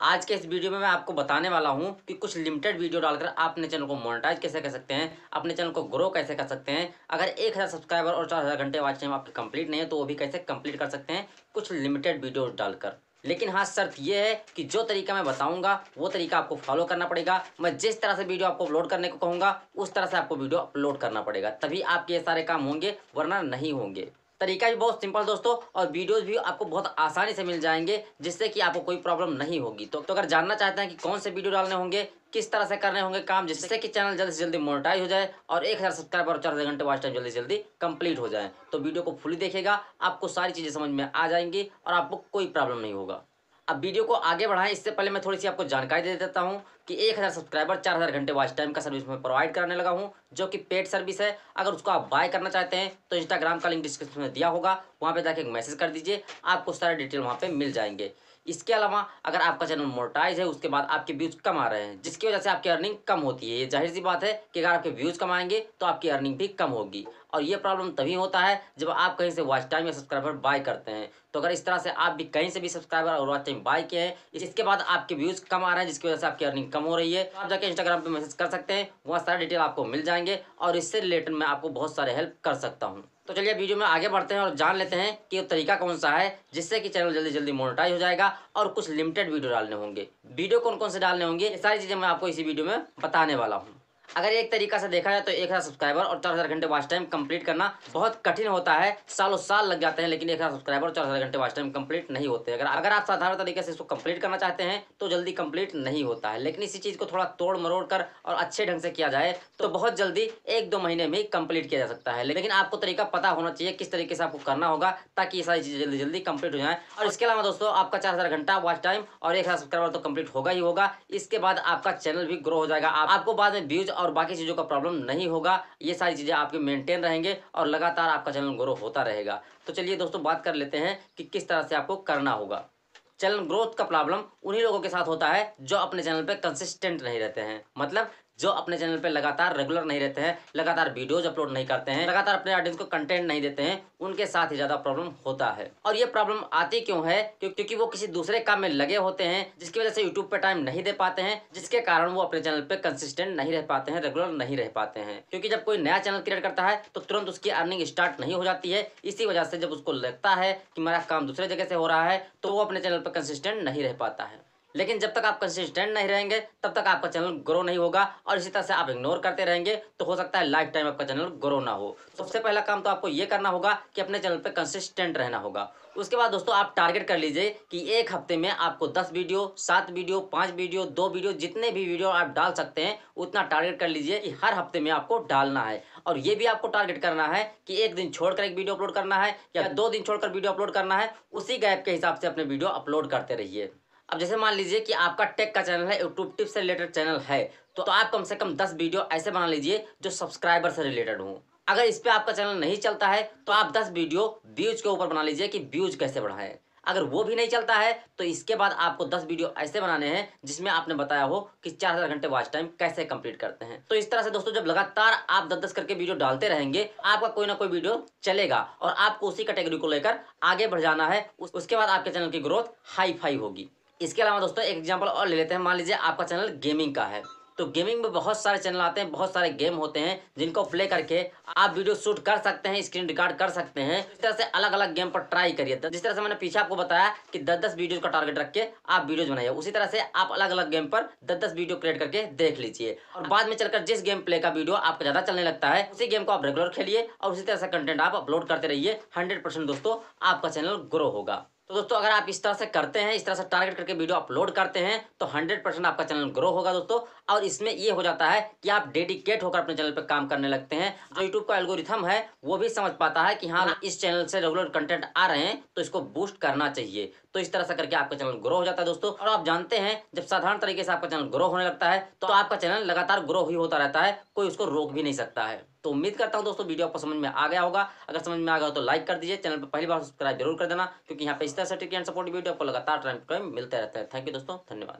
आज के इस वीडियो में मैं आपको बताने वाला हूँ कि कुछ लिमिटेड वीडियो डालकर आप अपने चैनल को मोनेटाइज कैसे कर सकते हैं, अपने चैनल को ग्रो कैसे कर सकते हैं। अगर एक हज़ार सब्सक्राइबर और चार हज़ार घंटे वॉच टाइम आपके कंप्लीट नहीं है तो वो भी कैसे कंप्लीट कर सकते हैं? कुछ लिमिटेड वीडियो डालकर। लेकिन हाँ शर्त ये है कि जो तरीका मैं बताऊँगा, वो तरीका आपको फॉलो करना पड़ेगा। मैं जिस तरह से वीडियो आपको अपलोड करने को कहूँगा, उस तरह से आपको वीडियो अपलोड करना पड़ेगा। तभी आपके ये सारे काम होंगे, वरना नहीं होंगे। तरीका भी बहुत सिंपल दोस्तों और वीडियोस भी आपको बहुत आसानी से मिल जाएँगे जिससे कि आपको कोई प्रॉब्लम नहीं होगी। तो, तो अगर जानना चाहते हैं कि कौन से वीडियो डालने होंगे किस तरह से करने होंगे काम जिससे कि चैनल जल्दी से जल्दी मोनेटाइज हो जाए और एक हज़ार सब्सक्राइबर और चार हज़ार घंटे वॉच टाइम जल्दी से जल्दी कंप्लीट हो जाए तो वीडियो को फुली देखेगा आपको सारी चीज़ें समझ में आ जाएँगी और आपको कोई प्रॉब्लम नहीं होगा। अब वीडियो को आगे बढ़ाएँ। इससे पहले मैं थोड़ी सी आपको जानकारी दे देता हूँ कि एक हज़ार सब्सक्राइबर, चार हज़ार घंटे वॉच टाइम का सर्विस मैं प्रोवाइड करने लगा हूँ, जो कि पेड सर्विस है। अगर उसको आप बाय करना चाहते हैं तो इंस्टाग्राम का लिंक डिस्क्रिप्शन में दिया होगा। वहाँ पे जाके एक मैसेज कर दीजिए, आपको सारे डिटेल वहाँ पर मिल जाएँगे। इसके अलावा, अगर आपका चैनल मोटाइज है, उसके बाद आपके व्यूज़ कम आ रहे हैं, जिसकी वजह से आपकी अर्निंग कम होती है। ये ज़ाहिर सी बात है कि अगर आपके व्यूज़ कम आएँगे तो आपकी अर्निंग भी कम होगी। और ये प्रॉब्लम तभी होता है जब आप कहीं से वॉच टाइम या सब्सक्राइबर बाय करते हैं। तो अगर इस तरह से आप भी कहीं से भी सब्सक्राइबर और वॉच टाइम बाय किए हैं, इसके बाद आपके व्यूज़ कम आ रहे हैं, जिसकी वजह से आपकी अर्निंग कम हो रही है आप जाके इंस्टाग्राम पे मैसेज कर सकते हैं, वहाँ सारे डिटेल आपको मिल जाएँगे और इससे रिलेटेड मैं आपको बहुत सारे हेल्प कर सकता हूँ। तो चलिए वीडियो में आगे बढ़ते हैं और जान लेते हैं कि ये तरीका कौन सा है, जिससे कि चैनल जल्दी जल्दी मोनेटाइज हो जाएगा और कुछ लिमिटेड वीडियो डालने होंगे। वीडियो कौन कौन से डालने होंगे, ये सारी चीज़ें मैं आपको इसी वीडियो में बताने वाला हूँ। अगर एक तरीका से देखा जाए तो एक हज़ार सब्सक्राइबर और चार हज़ार घंटे वॉच टाइम कंप्लीट करना बहुत कठिन होता है। सालों साल लग जाते हैं, लेकिन एक हज़ार सब्सक्राइबर और चार हज़ार घंटे वॉच टाइम कंप्लीट नहीं होते। अगर अगर आप साधारण तरीके से इसको कंप्लीट करना चाहते हैं तो जल्दी कंप्लीट नहीं होता है। लेकिन इसी चीज़ को थोड़ा तोड़ मरोड़ कर और अच्छे ढंग से किया जाए तो बहुत जल्दी एक दो महीने में कंप्लीट किया जा सकता है। लेकिन आपको तरीका पता होना चाहिए किस तरीके से आपको करना होगा, ताकि ये सारी चीज़ें जल्दी जल्दी कंप्लीट हो जाए। और इसके अलावा दोस्तों, आपका चार हज़ार घंटा वॉच टाइम और एक हज़ार सब्सक्राइबर तो कंप्लीट होगा ही होगा। इसके बाद आपका चैनल भी ग्रो हो जाएगा। आपको बाद में व्यूज़ और बाकी चीज़ों का प्रॉब्लम नहीं होगा। ये सारी चीज़ें आपके मेंटेन रहेंगे और लगातार आपका चैनल ग्रो होता रहेगा। तो चलिए दोस्तों, बात कर लेते हैं कि किस तरह से आपको करना होगा। चैनल ग्रोथ का प्रॉब्लम उन्हीं लोगों के साथ होता है जो अपने चैनल पर कंसिस्टेंट नहीं रहते हैं। मतलब जो अपने चैनल पे लगातार रेगुलर नहीं रहते हैं, लगातार वीडियोज़ अपलोड नहीं करते हैं, लगातार अपने ऑडियंस को कंटेंट नहीं देते हैं, उनके साथ ही ज़्यादा प्रॉब्लम होता है। और ये प्रॉब्लम आती क्यों है? क्योंकि वो किसी दूसरे काम में लगे होते हैं, जिसकी वजह से यूट्यूब पे टाइम नहीं दे पाते हैं, जिसके कारण वो अपने चैनल पे कंसिस्टेंट नहीं रह पाते हैं रेगुलर नहीं रह पाते हैं। क्योंकि जब कोई नया चैनल क्रिएट करता है तो तुरंत उसकी अर्निंग स्टार्ट नहीं हो जाती है। इसी वजह से जब उसको लगता है कि मेरा काम दूसरे जगह से हो रहा है तो वो अपने चैनल पर कंसिस्टेंट नहीं रह पाता है। लेकिन जब तक आप कंसिस्टेंट नहीं रहेंगे, तब तक आपका चैनल ग्रो नहीं होगा और इसी तरह से आप इग्नोर करते रहेंगे तो हो सकता है लाइफ टाइम आपका चैनल ग्रो ना हो। सबसे पहला काम तो आपको ये करना होगा कि अपने चैनल पे कंसिस्टेंट रहना होगा। उसके बाद दोस्तों, आप टारगेट कर लीजिए कि एक हफ़्ते में आपको दस वीडियो सात वीडियो पाँच वीडियो दो वीडियो जितने भी वीडियो आप डाल सकते हैं, उतना टारगेट कर लीजिए कि हर हफ़्ते में आपको डालना है। और ये भी आपको टारगेट करना है कि एक दिन छोड़कर एक वीडियो अपलोड करना है या दो दिन छोड़कर वीडियो अपलोड करना है, उसी गैप के हिसाब से अपने वीडियो अपलोड करते रहिए। अब जैसे मान लीजिए कि आपका टेक का चैनल है यूट्यूब टिप्स से रिलेटेड चैनल है तो, तो आप कम से कम दस वीडियो ऐसे बना लीजिए जो सब्सक्राइबर से रिलेटेड हो। अगर इस पर आपका चैनल नहीं चलता है तो आप दस वीडियो व्यूज़ के ऊपर बना लीजिए कि व्यूज़ कैसे बढ़ाएँ। अगर वो भी नहीं चलता है तो इसके बाद आपको दस वीडियो ऐसे बनाने हैं जिसमें आपने बताया हो कि चार हज़ार घंटे वॉच टाइम कैसे कंप्लीट करते हैं। तो इस तरह से दोस्तों जब लगातार आप दस दस करके वीडियो डालते रहेंगे आपका कोई ना कोई वीडियो चलेगा और आपको उसी कैटेगरी को लेकर आगे बढ़ जाना है। उसके बाद आपके चैनल की ग्रोथ हाई फाई होगी। इसके अलावा दोस्तों, एक एग्ज़ाम्पल और ले लेते हैं। मान लीजिए आपका चैनल गेमिंग का है। तो गेमिंग में बहुत सारे चैनल आते हैं, बहुत सारे गेम होते हैं, जिनको प्ले करके आप वीडियो शूट कर सकते हैं स्क्रीन रिकॉर्ड कर सकते हैं। इस तरह से अलग अलग गेम पर ट्राई करिए। जिस तरह से मैंने पीछे आपको बताया कि दस दस वीडियो का टारगेट रख के आप वीडियोज़ बनाइए। उसी तरह से आप अलग अलग गेम पर दस दस वीडियो क्रिएट करके देख लीजिए। और बाद में चलकर जिस गेम प्ले का वीडियो आपको ज़्यादा चलने लगता है, उसी गेम को आप रेगुलर खेलिए और उसी तरह से कंटेंट आप अपलोड करते रहिए। हंड्रेड दोस्तों, आपका चैनल ग्रो होगा। तो दोस्तों, अगर आप इस तरह से करते हैं, इस तरह से टारगेट करके वीडियो अपलोड करते हैं तो 100 परसेंट आपका चैनल ग्रो होगा दोस्तों। और इसमें ये हो जाता है कि आप डेडिकेट होकर अपने चैनल पर काम करने लगते हैं। जो यूट्यूब का एल्गोरिथम है, वो भी समझ पाता है कि हाँ इस चैनल से रेगुलर कंटेंट आ रहे हैं तो इसको बूस्ट करना चाहिए। तो इस तरह से करके आपका चैनल ग्रो हो जाता है दोस्तों। और आप जानते हैं, जब साधारण तरीके से आपका चैनल ग्रो होने लगता है तो आपका चैनल लगातार ग्रो ही होता रहता है, कोई उसको रोक भी नहीं सकता है। तो उम्मीद करता हूँ दोस्तों, वीडियो आपको समझ में आ गया होगा। अगर समझ में आ गया तो लाइक कर दीजिए, चैनल पर पहली बार सब्सक्राइब ज़रूर कर देना, क्योंकि यहाँ पे इस तरह से टिक एंड सपोर्ट वीडियो आपको लगातार टाइम टाइम मिलते रहता है। थैंक यू दोस्तों, धन्यवाद।